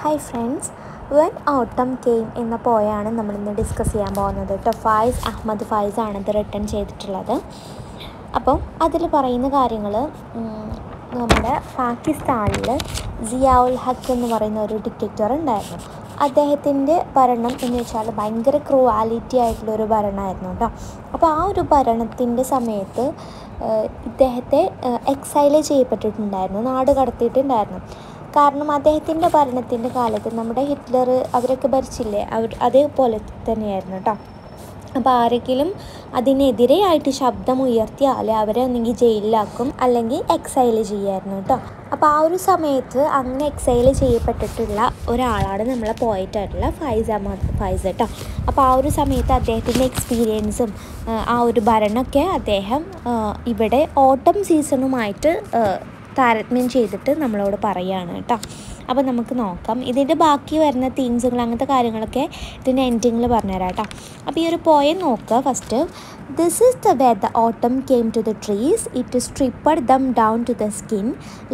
Hi friends when autumn came എന്ന പോയാണ് നമ്മളിന്ന് ഡിസ്കസ് ചെയ്യാൻ പോകുന്നത്. കേട്ടോ ഫായിസ് അഹമ്മദ് ഫായിസ് ആണ് ഇത് റിട്ടേൺ ചെയ്തിട്ടുള്ളത്. അപ്പം അതിൽ പറയുന്ന കാര്യങ്ങൾ നമ്മുടെ പാകിസ്ഥാനിൽ സിയാഉൽ ഹക്ക് എന്ന് പറയുന്ന ഒരു ഡിക്റ്റേറ്റർ ഉണ്ടായിരുന്നു. അദ്ദേഹത്തിന്റെ ഭരണം എന്ന് വെച്ചാൽ ഭയങ്കര ക്രൂവാലിറ്റി ആയിട്ടുള്ള ഒരു ഭരണമായിരുന്നു കേട്ടോ അപ്പോൾ ആ ഒരു ഭരണത്തിന്റെ സമയത്ത് ഇദ്ദേഹത്തെ എക്സൈൽ ചെയ്യപ്പെട്ടിട്ടുണ്ടായിരുന്നു. നാട് കടത്തിയിട്ടുണ്ടായിരുന്നു. കാരണം അദ്ദേഹത്തിന്റെ ഭരണത്തിന്റെ കാലത്ത് നമ്മുടെ ഹിറ്റ്ലർ അവരൊക്കെ ഭരിച്ചില്ലേ? അവർ അതേപോലെ തന്നെയായിരുന്നു കേട്ടോ അപ്പോൾ ആരെങ്കിലും അതിനെതിരെയായിട്ട് ശബ്ദം ഉയർത്തിയാൽ അവരെ ഒന്നെങ്കിൽ ജയിലിലാക്കും അല്ലെങ്കിൽ എക്സൈൽ ചെയ്യായിരുന്നു കേട്ടോ അപ്പോൾ ആ ഒരു സമയത്ത് അങ്ങനെ എക്സൈൽ ചെയ്യപ്പെട്ടിട്ടുള്ള ഒരാളാണ് നമ്മളെ പോയിട്ടായിട്ടുള്ള ഫൈസ് ഫൈസ കേട്ടോ അപ്പോൾ ആ ഒരു സമയത്ത് അദ്ദേഹത്തിന്റെ എക്സ്പീരിയൻസും ആ ഒരു ഭരണമൊക്കെ അദ്ദേഹം ഇവിടെ ഓട്ടം സീസണുമായിട്ട് താരതമ്യം ചെയ്തിട്ട് നമ്മളോട് പറയുകയാണ് കേട്ടോ. അപ്പോൾ നമുക്ക് നോക്കാം. ഇതിന്റെ ബാക്കി വരുന്ന തീംസുകൾ അങ്ങനത്തെ കാര്യങ്ങളൊക്കെ ഇതിന്റെ എൻഡിങ്ങിൽ പറഞ്ഞുതരാം കേട്ടോ. അപ്പോൾ ഈ ഒരു പോയം നോക്കുക first this is the way the autumn came to the trees it stripped them down to the skin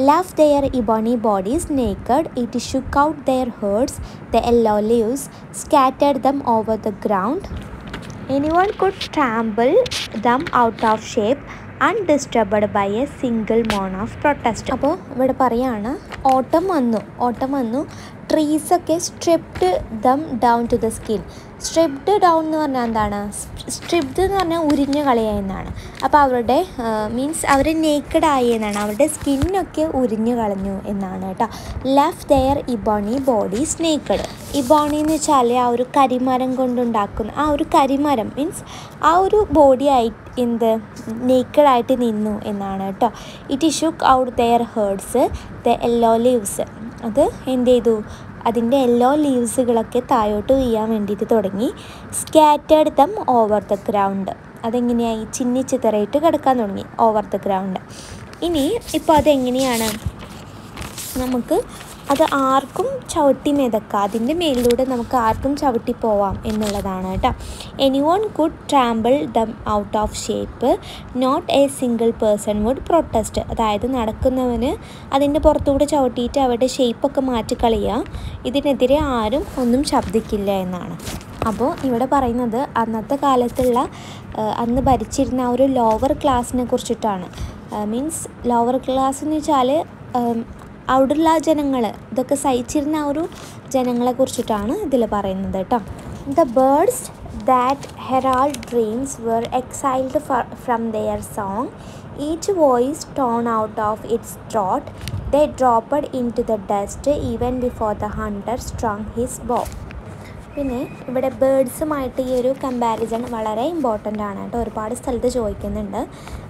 love their ebony bodies naked it shook out their hoards the yellow leaves scattered them over the ground any one could trample them out of shape undisturbed by a single moan of protest അപ്പോൾ ഇവിടെ പറയാണ് autumn വന്നു autumn വന്നു ട്രീസൊക്കെ stripped them down to the skin stripped down എന്ന് പറഞ്ഞാൽ എന്താണ്? Stripped എന്ന് പറഞ്ഞാൽ ഉരിഞ്ഞു കളയുക എന്നാണ്. അപ്പോൾ അവരുടെ മീൻസ് അവർ നേക്കഡ് ആയി എന്നാണ്. അവരുടെ സ്കിന്നൊക്കെ ഉരിഞ്ഞു കളഞ്ഞു എന്നാണ് കേട്ടോ. Left their ebony bodies naked ebony എന്ന് വെച്ചാൽ ആ ഒരു കരിമരം കൊണ്ടുണ്ടാക്കുന്ന ആ ഒരു കരിമരം മീൻസ് ആ ഒരു ബോഡി ആയി എന്ത്? നേക്കഡായിട്ട് നിന്നു എന്നാണ് കേട്ടോ. It shook out their hoards the yellow leaves അത് എന്ത് ചെയ്തു? അതിന്റെ എല്ലോ ലീവ്സുകളൊക്കെ താഴോട്ട് വീയാൻ വേണ്ടിയിട്ട് തുടങ്ങി. Scattered them over the ground. അതെങ്ങനെയായി? ചിന്നി ചിതറയിട്ട് കിടക്കാൻ തുടങ്ങി. Over the ground. ഇനി ഇപ്പോൾ അതെങ്ങനെയാണ്? നമുക്ക് അത് ആർക്കും ചവിട്ടി മെതക്കാം. അതിന്റെ മേലിലൂടെ നമുക്ക് ആർക്കും ചവിട്ടി പോവാം എന്നുള്ളതാണ് കേട്ടോ. Any one could trample them out of shape not a single person would protest അതായത് നടക്കുന്നവന് അതിന്റെ പുറത്തുകൂടെ ചവിട്ടിയിട്ട് അവരുടെ ഷേപ്പൊക്കെ മാറ്റിക്കളയുക ഇതിനെതിരെ ആരും ഒന്നും ശബ്ദിക്കില്ല എന്നാണ്. അപ്പോൾ ഇവിടെ പറയുന്നത് അന്നത്തെ കാലത്തുള്ള അന്ന് ഭരിച്ചിരുന്ന ഒരു ലോവർ ക്ലാസ്സിനെ കുറിച്ചിട്ടാണ്. മീൻസ് ലോവർ ക്ലാസ് എന്ന് വെച്ചാൽ അവിടെയുള്ള ജനങ്ങൾ ഇതൊക്കെ സഹിച്ചിരുന്ന ആ ഒരു ജനങ്ങളെ കുറിച്ചിട്ടാണ് ഇതിൽ പറയുന്നത് കേട്ടോ. The birds that herald dreams were exiled from their song each voice torn out of its throat the dropped into the dust even before the hunter strung his bow പിന്നെ ഇവിടെ ബേഡ്സുമായിട്ട് ഈ ഒരു കമ്പാരിസൺ വളരെ ഇമ്പോർട്ടന്റ് ആണ് കേട്ടോ. ഒരുപാട് സ്ഥലത്ത് ചോദിക്കുന്നുണ്ട്.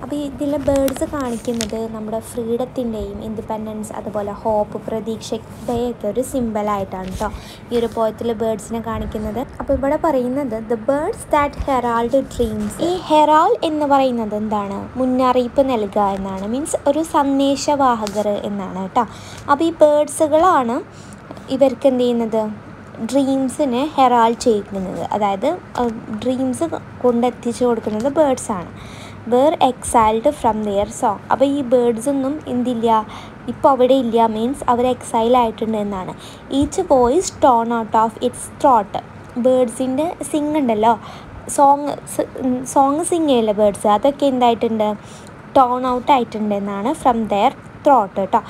അപ്പോൾ ഇതിലെ ബേഡ്സ് കാണിക്കുന്നത് നമ്മുടെ ഫ്രീഡത്തിന്റെയും ഇൻഡിപെൻഡൻസ് അതുപോലെ ഹോപ്പ് പ്രതീക്ഷയുടെയൊക്കെ ഒരു സിമ്പിളായിട്ടാണ് കേട്ടോ ഈ ഒരു പോയത്തിൽ ബേഡ്സിനെ കാണിക്കുന്നത്. അപ്പോൾ ഇവിടെ പറയുന്നത് the birds that herald dreams ഈ ഹെറാൾ എന്ന് പറയുന്നത് എന്താണ്? മുന്നറിയിപ്പ് നൽകുക എന്നാണ്. മീൻസ് ഒരു സന്ദേശവാഹകർ എന്നാണ് കേട്ടോ. അപ്പോൾ ഈ ബേഡ്സുകളാണ് ഇവർക്ക് എന്ത് ചെയ്യുന്നത്? ഡ്രീംസിനെ ഹെറാൾ ചെയ്യുന്നത് അതായത് ഡ്രീംസ് കൊണ്ടെത്തിച്ചു കൊടുക്കുന്നത് ബേഡ്സാണ് were exiled from their song അപ്പോൾ ഈ ബേഡ്സ് ഒന്നും എന്തില്ല? ഇപ്പോൾ അവിടെ ഇല്ല. മീൻസ് അവർ എക്സൈൽ ആയിട്ടുണ്ട് എന്നാണ്. Each voice torn out of its throat ബേഡ്സിന്റെ sing ഉണ്ടല്ലോ. സോങ് സോങ് സിങ് ചെയ്യില്ല ബേഡ്സ് അതൊക്കെ എന്തായിട്ടുണ്ട്? ടോൺ ഔട്ട് ആയിട്ടുണ്ട് എന്നാണ് ഫ്രം ദെയർ ത്രോട്ട് കേട്ടോ.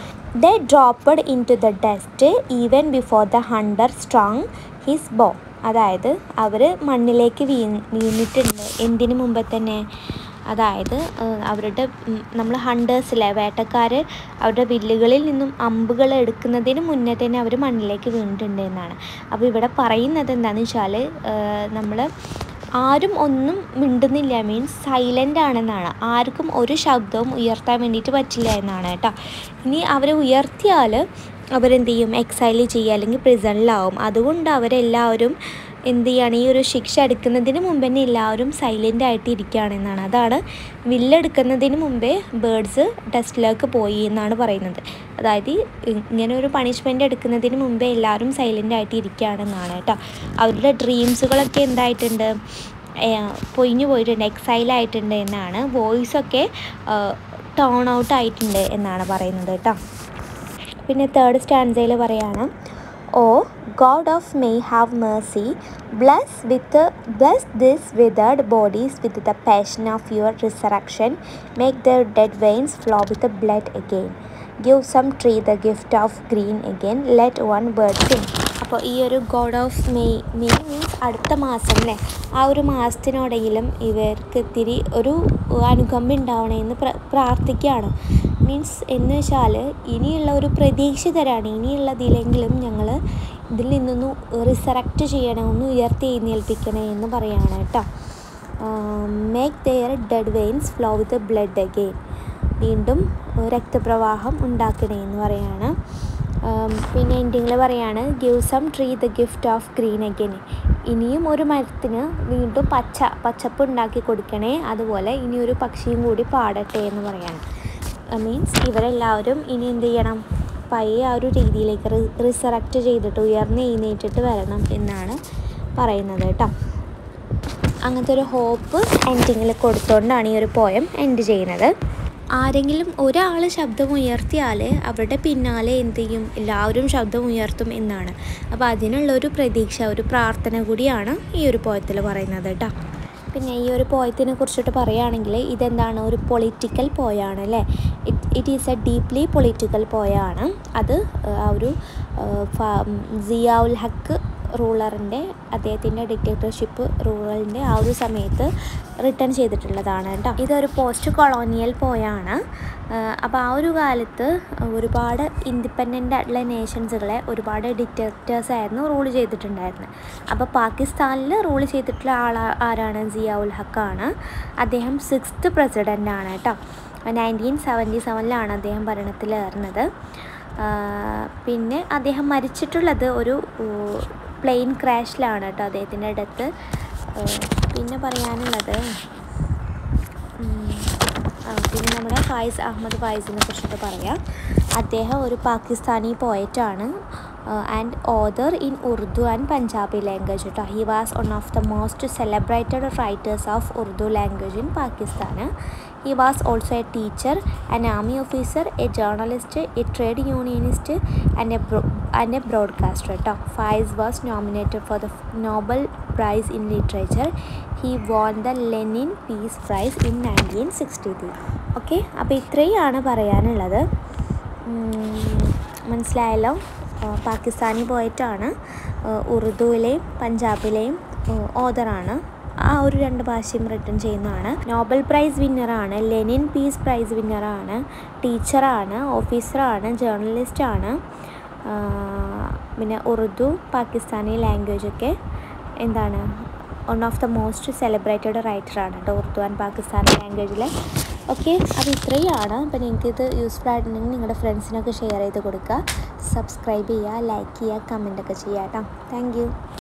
The dropped into the dust even before the hunter strung his bow അതായത് അവർ മണ്ണിലേക്ക് വീ വീണിട്ടുണ്ട്. എന്തിനു മുമ്പ് തന്നെ? അതായത് അവരുടെ നമ്മൾ ഹണ്ടേഴ്സിലെ വേട്ടക്കാർ അവരുടെ വില്ലുകളിൽ നിന്നും അമ്പുകൾ എടുക്കുന്നതിന് മുന്നേ തന്നെ അവർ മണ്ണിലേക്ക് വീണിട്ടുണ്ട് എന്നാണ്. അപ്പോൾ ഇവിടെ പറയുന്നത് എന്താണെന്ന് വെച്ചാൽ നമ്മൾ ആരും ഒന്നും മിണ്ടുന്നില്ല. മീൻസ് സൈലന്റ് ആണെന്നാണ്. ആർക്കും ഒരു ശബ്ദവും ഉയർത്താൻ വേണ്ടിയിട്ട് പറ്റില്ല എന്നാണ് കേട്ടോ. ഇനി അവരെ ഉയർത്തിയാൽ അവരെന്ത് ചെയ്യും എക്സൈൽ ചെയ്യുക അല്ലെങ്കിൽ പ്രിസണിലാവും അതുകൊണ്ട് അവരെല്ലാവരും എന്ത് ചെയ്യാണ്? ഈ ഒരു ശിക്ഷ എടുക്കുന്നതിന് മുമ്പ് തന്നെ എല്ലാവരും സൈലന്റ് ആയിട്ട് ഇരിക്കുകയാണെന്നാണ്. അതാണ് വില്ലെടുക്കുന്നതിന് മുമ്പേ ബേഡ്സ് ടെസ്റ്റിലേക്ക് പോയി എന്നാണ് പറയുന്നത്. അതായത് ഇങ്ങനെ ഒരു പണിഷ്മെന്റ് എടുക്കുന്നതിന് മുമ്പേ എല്ലാവരും സൈലന്റ് ആയിട്ട് ഇരിക്കുകയാണെന്നാണ് കേട്ടോ. അവരുടെ ഡ്രീംസുകളൊക്കെ എന്തായിട്ടുണ്ട്? പൊയിഞ്ഞു പോയിട്ടുണ്ട് എക്സൈലായിട്ടുണ്ട് എന്നാണ്. വോയിസൊക്കെ ടേൺ ഔട്ട് ആയിട്ടുണ്ട് എന്നാണ് പറയുന്നത് കേട്ടോ. പിന്നെ തേർഡ് സ്റ്റാൻഡയിൽ പറയാണ് O God of May have mercy bless with bless this withered bodies with the passion of your resurrection make the dead veins flow with blood again give some tree the gift of green again let one bird sing. അപ്പോൾ ഈ ഒരു God of May May means അടുത്ത മാസം അല്ലേ ആ ഒരു മാസത്തിനോടെങ്കിലും ഇവർക്ക് ഇത്തിരി ഒരു അനുകമ്പ ഉണ്ടാവണമെന്ന് പ്ര പ്രാർത്ഥിക്കുകയാണ് മീൻസ് എന്ന് വെച്ചാൽ ഇനിയുള്ള ഒരു പ്രതീക്ഷ തരാണ്. ഇനിയുള്ളതിലെങ്കിലും ഞങ്ങൾ ഇതിൽ നിന്നൊന്ന് റിസറക്റ്റ് ചെയ്യണം ഒന്ന് ഉയർത്തി എഴുന്നേൽപ്പിക്കണേ എന്ന് പറയുകയാണ് കേട്ടോ. Make their dead veins flow with blood again വീണ്ടും രക്തപ്രവാഹം ഉണ്ടാക്കണേ എന്ന് പറയുകയാണ് പിന്നെ എൻഡിങ്ങിൽ പറയാണ് give some tree the gift of green again ഇനിയും ഒരു മരത്തിന് വീണ്ടും പച്ച പച്ചപ്പ് ഉണ്ടാക്കി കൊടുക്കണേ. അതുപോലെ ഇനിയൊരു പക്ഷിയും കൂടി പാടട്ടെ എന്ന് പറയാണ്. മീൻസ് ഇവരെല്ലാവരും ഇനി എന്ത് ചെയ്യണം? പഴയ ആ ഒരു രീതിയിലേക്ക് റിസറക്റ്റ് ചെയ്തിട്ട് ഉയർന്ന് എഴുന്നേറ്റിട്ട് വരണം എന്നാണ് പറയുന്നത് കേട്ടോ. അങ്ങനത്തെ ഒരു ഹോപ്പ് എൻഡിങ്ങിൽ കൊടുത്തുകൊണ്ടാണ് ഈ ഒരു പോയം എൻഡ് ചെയ്യുന്നത്. ആരെങ്കിലും ഒരാൾ ശബ്ദം ഉയർത്തിയാൽ അവരുടെ പിന്നാലെ എന്ത് ചെയ്യും? എല്ലാവരും ശബ്ദം ഉയർത്തും എന്നാണ്. അപ്പോൾ അതിനുള്ള ഒരു പ്രതീക്ഷ ഒരു പ്രാർത്ഥന കൂടിയാണ് ഈ ഒരു പോയത്തിൽ പറയുന്നത് കേട്ടോ. പിന്നെ ഈ ഒരു പോയത്തിനെ കുറിച്ചിട്ട് പറയുകയാണെങ്കിൽ ഇതെന്താണ്? ഒരു പൊളിറ്റിക്കൽ പോയാണ് അല്ലേ? It it is a deeply political പോയാണ്. അത് ആ ഒരു സിയാഉൽ ഹക്ക് റൂളറിന്റെ അദ്ദേഹത്തിന്റെ ഡിക്റ്റേറ്റർഷിപ്പ് റൂളറിന്റെ ആ ഒരു സമയത്ത് റിട്ടേൺ ചെയ്തിട്ടുള്ളതാണ് കേട്ടോ. ഇതൊരു പോസ്റ്റ് കൊളോണിയൽ പോയാണ് അപ്പോൾ ആ ഒരു കാലത്ത് ഒരുപാട് ഇൻഡിപെൻഡന്റ് ആയിട്ടുള്ള നേഷൻസുകളെ ഒരുപാട് ഡിക്റ്റേറ്റേഴ്സ് ആയിരുന്നു റൂൾ ചെയ്തിട്ടുണ്ടായിരുന്നത് അപ്പോൾ പാകിസ്ഥാനിൽ റൂൾ ചെയ്തിട്ടുള്ള ആൾ ആരാണ്? സിയാഉൽ ഹക്കാണ് അദ്ദേഹം സിക്സ്ത് പ്രസിഡന്റ് ആണ് കേട്ടോ. നയന്റീൻ സെവന്റി സെവനിലാണ് അദ്ദേഹം ഭരണത്തിലേറുന്നത്. പിന്നെ അദ്ദേഹം മരിച്ചിട്ടുള്ളത് ഒരു പ്ലെയിൻ ക്രാഷിലാണ് കേട്ടോ അദ്ദേഹത്തിന്റെ അടുത്ത് പിന്നെ പറയാനുള്ളത് പിന്നെ നമ്മുടെ ഫായിസ് അഹമ്മദ് ഫായിസിനെ കുറിച്ചിട്ട് പറയാം. അദ്ദേഹം ഒരു Pakistani പോയറ്റാണ് and author in Urdu and Punjabi language കേട്ടോ he was one of the most celebrated writers of Urdu language in Pakistan he was also a teacher an army officer a journalist a trade unionist and a and a broadcaster കേട്ടോ Faiz was nominated for the Nobel prize in literature he won the Lenin peace prize in nineteen sixty three okay അപ്പോൾ ഇത്രയാണ് പറയാനുള്ളത്. മനസ്സിലായല്ലോ? പാകിസ്ഥാനി പോയിട്ടാണ് ഉറുദുവിലെയും പഞ്ചാബിലെയും ഓദറാണ് ആ ഒരു രണ്ട് ഭാഷയും റിട്ടേൺ ചെയ്യുന്നതാണ്. നോബൽ പ്രൈസ് വിന്നറാണ് ലെനിൻ പീസ് പ്രൈസ് വിന്നറാണ് ടീച്ചറാണ് ഓഫീസറാണ് ജേർണലിസ്റ്റാണ് പിന്നെ ഉറുദു പാകിസ്ഥാനി ലാംഗ്വേജൊക്കെ എന്താണ് one of the most celebrated റൈറ്ററാണ് കേട്ടോ ഉറുദു ആൻഡ് പാകിസ്ഥാനി ലാംഗ്വേജിലെ ഓക്കെ അപ്പോൾ ഇത്രയാണ്. അപ്പം നിങ്ങൾക്ക് ഇത് യൂസ്ഫുൾ ആയിട്ടുണ്ടെങ്കിൽ നിങ്ങളുടെ ഫ്രണ്ട്സിനൊക്കെ ഷെയർ ചെയ്ത് കൊടുക്കുക. സബ്സ്ക്രൈബ് ചെയ്യുക ലൈക്ക് ചെയ്യുക കമന്റൊക്കെ ചെയ്യുക കേട്ടോ താങ്ക്